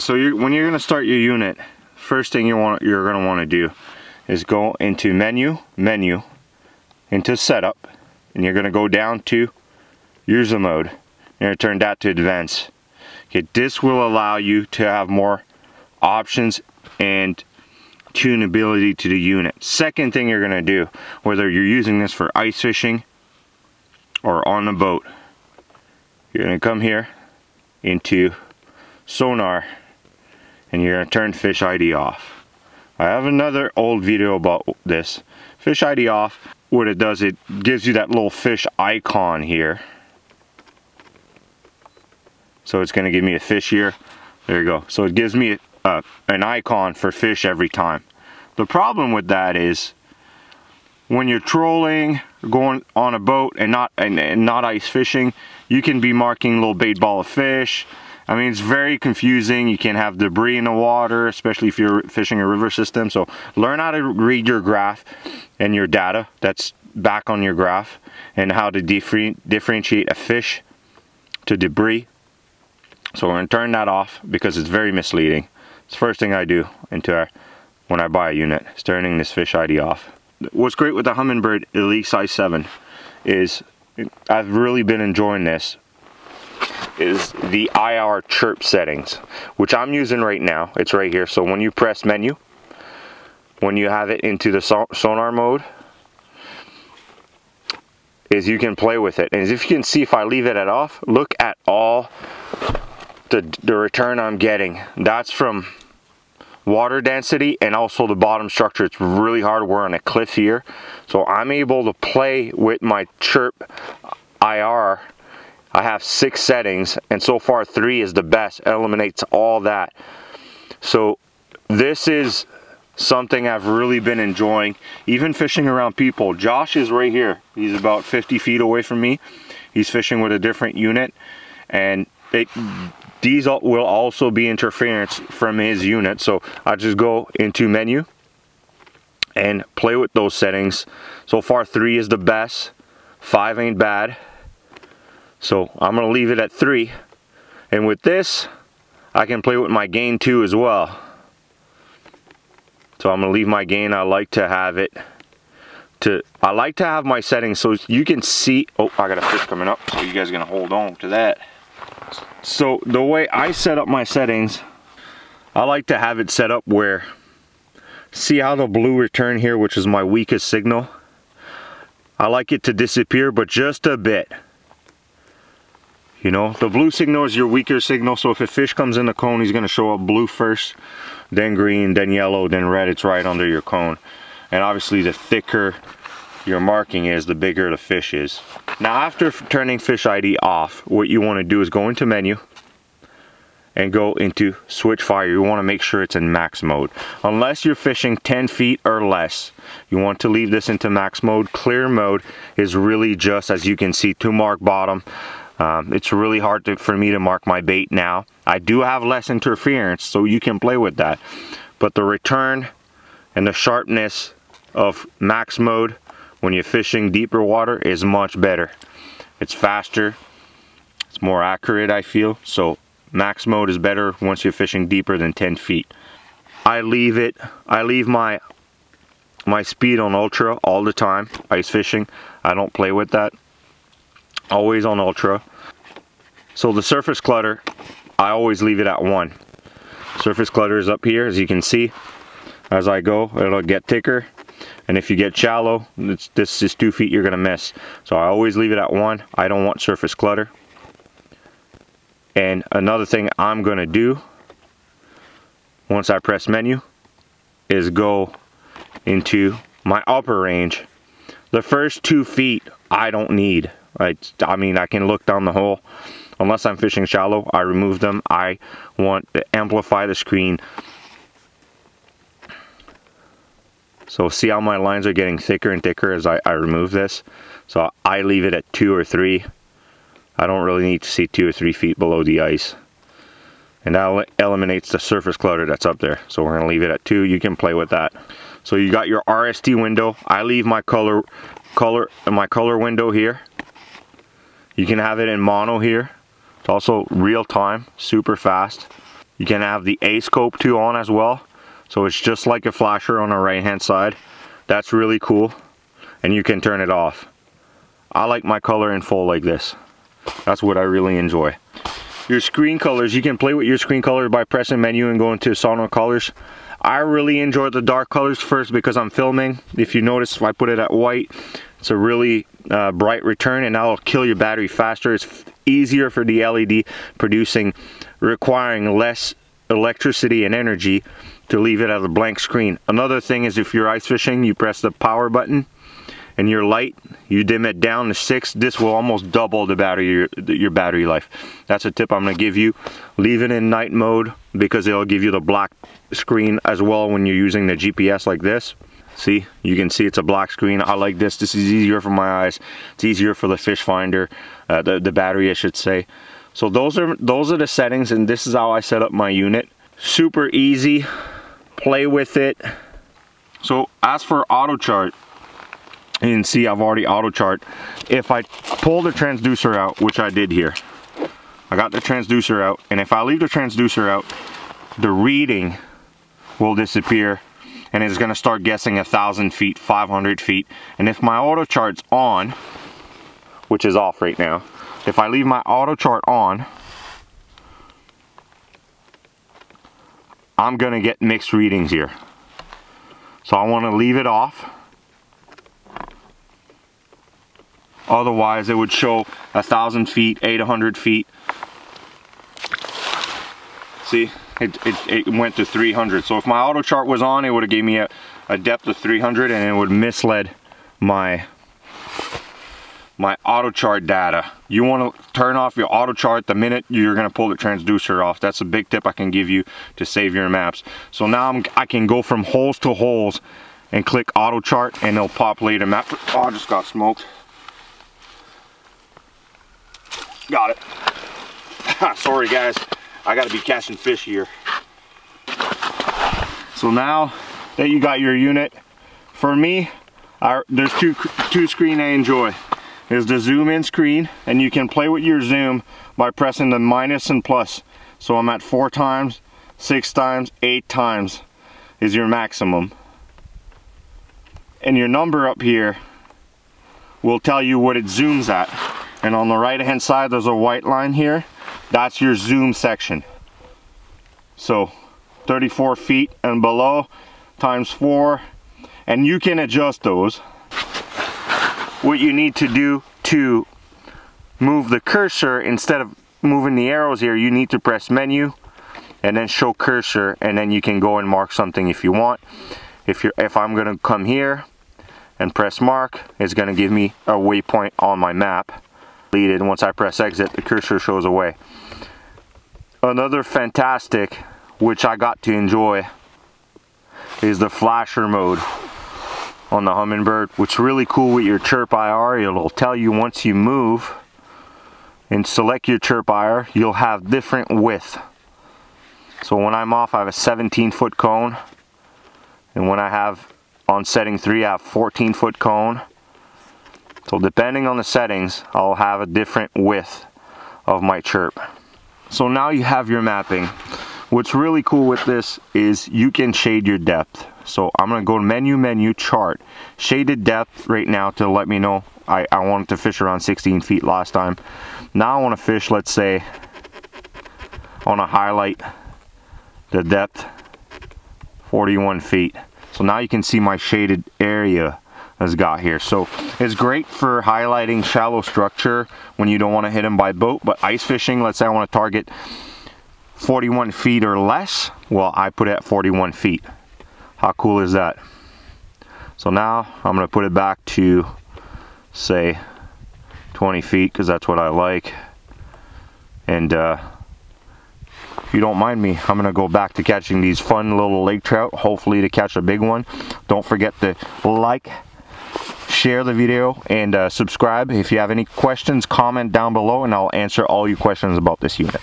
so you're, when you're gonna start your unit, first thing you want you're gonna want to do is go into menu, menu, into setup, and you're gonna go down to user mode. You're gonna turn that to advanced. Okay, this will allow you to have more options and tunability to the unit. Second thing you're gonna do, whether you're using this for ice fishing or on the boat, you're gonna come here into sonar and you're gonna turn fish ID off. I have another old video about this. Fish ID off, what it does, it gives you that little fish icon here. So it's gonna give me a fish here. There you go. So it gives me uh, an icon for fish every time. The problem with that is when you're trolling, going on a boat and not and, and not ice fishing, you can be marking little bait ball of fish. I mean, it's very confusing. You can have debris in the water, especially if you're fishing a river system. So learn how to read your graph and your data that's back on your graph and how to differentiate a fish to debris. So we're gonna turn that off because it's very misleading. It's the first thing I do into our, when I buy a unit, is turning this fish ID off. What's great with the Humminbird Ice Helix 7 is I've really been enjoying this is the IR chirp settings, which I'm using right now. It's right here. So when you press menu, when you have it into the sonar mode, is you can play with it. And if you can see, if I leave it at off, look at all the, the return I'm getting. That's from water density and also the bottom structure. It's really hard. We're on a cliff here. So I'm able to play with my chirp IR. I have six settings and so far three is the best. It eliminates all that. So this is something I've really been enjoying. Even fishing around people. Josh is right here. He's about 50 feet away from me. He's fishing with a different unit and it these will also be interference from his unit. So I just go into menu and play with those settings. So far three is the best. Five ain't bad. So I'm gonna leave it at three. And with this, I can play with my gain too as well. So I'm gonna leave my gain. I like to have it to, I like to have my settings so you can see, oh, I got a fish coming up. So you guys are gonna hold on to that. So the way I set up my settings, I like to have it set up where, see how the blue return here, which is my weakest signal? I like it to disappear, but just a bit. You know, the blue signal is your weaker signal, so if a fish comes in the cone, he's gonna show up blue first, then green, then yellow, then red, it's right under your cone. And obviously the thicker your marking is, the bigger the fish is. Now after turning fish ID off, what you want to do is go into menu and go into SwitchFire. You want to make sure it's in max mode. Unless you're fishing 10 feet or less, you want to leave this into max mode. Clear mode is really just, as you can see, to mark bottom. Um, it's really hard to, for me to mark my bait now. I do have less interference, so you can play with that. But the return and the sharpness of max mode when you're fishing deeper water is much better. It's faster, it's more accurate I feel, so max mode is better once you're fishing deeper than 10 feet. I leave it, I leave my my speed on ultra all the time, ice fishing. I don't play with that. Always on ultra. So the surface clutter, I always leave it at one. Surface clutter is up here, as you can see. As I go, it'll get thicker and if you get shallow this is two feet you're gonna miss so I always leave it at one I don't want surface clutter and another thing I'm gonna do once I press menu is go into my upper range the first two feet I don't need I, I mean I can look down the hole unless I'm fishing shallow I remove them I want to amplify the screen So see how my lines are getting thicker and thicker as I, I remove this. So I leave it at two or three. I don't really need to see two or three feet below the ice. And that eliminates the surface clutter that's up there. So we're gonna leave it at two. You can play with that. So you got your RTS window. I leave my color, color, my color window here. You can have it in mono here. It's also real time, super fast. You can have the A scope too on as well. So it's just like a flasher on the right hand side. That's really cool. And you can turn it off. I like my color in full like this. That's what I really enjoy. Your screen colors, you can play with your screen colors by pressing menu and going to sonar colors. I really enjoy the dark colors first because I'm filming. If you notice, I put it at white, it's a really uh, bright return and that'll kill your battery faster. It's easier for the LED producing, requiring less electricity and energy to leave it as a blank screen. Another thing is if you're ice fishing, you press the power button and your light, you dim it down to six, this will almost double the battery, your, your battery life. That's a tip I'm gonna give you. Leave it in night mode because it'll give you the black screen as well when you're using the GPS like this. See, you can see it's a black screen. I like this. This is easier for my eyes. It's easier for the fish finder, uh, the, the battery I should say. So those are those are the settings and this is how I set up my unit. Super easy, play with it. So as for auto chart, you can see I've already auto chart. If I pull the transducer out, which I did here, I got the transducer out, and if I leave the transducer out, the reading will disappear and it's gonna start guessing a thousand feet, 500 feet. And if my auto chart's on, which is off right now, if I leave my auto chart on, I'm gonna get mixed readings here. So I wanna leave it off Otherwise, it would show a thousand feet, 800 feet. See, it, it, it, went to 300. So if my auto chart was on, it would have gave me a, a depth of 300 and it would misled my my auto chart data. You want to turn off your auto chart the minute you're going to pull the transducer off. That's a big tip I can give you to save your maps. So now I'm, I can go from holes to holes and click auto chart and it'll populate a map. Oh, I just got smoked. Got it. Sorry guys, I gotta be catching fish here. So now that you got your unit, for me, our, there's two, two screen I enjoy. Is the zoom in screen, and you can play with your zoom by pressing the minus and plus. So I'm at four times, six times, eight times is your maximum. And your number up here will tell you what it zooms at. And on the right hand side, there's a white line here. That's your zoom section. So 34 feet and below times four. And you can adjust those. What you need to do to move the cursor, instead of moving the arrows here, you need to press menu and then show cursor and then you can go and mark something if you want. If you're if I'm gonna come here and press mark, it's gonna give me a waypoint on my map deleted. Once I press exit, the cursor shows away. Another fantastic, which I got to enjoy, is the flasher mode on the Humminbird, which is really cool with your chirp IR. It'll tell you once you move and select your chirp IR, you'll have different width. So when I'm off, I have a 17 foot cone. And when I have on setting three, I have 14 foot cone. So depending on the settings, I'll have a different width of my chirp. So now you have your mapping. What's really cool with this is you can shade your depth. So I'm gonna go to menu, menu, chart. Shaded depth right now to let me know. I, I wanted to fish around 16 feet last time. Now I wanna fish, let's say, I wanna highlight the depth, 41 feet. So now you can see my shaded area has got here. So it's great for highlighting shallow structure when you don't want to hit them by boat, but ice fishing, let's say I want to target 41 feet or less, well, I put it at 41 feet. How cool is that? So now I'm to put it back to, say, 20 feet because that's what I like. And uh, if you don't mind me, I'm to go back to catching these fun little lake trout, hopefully to catch a big one. Don't forget to like, share the video, and uh, subscribe. If you have any questions, comment down below, and I'll answer all your questions about this unit.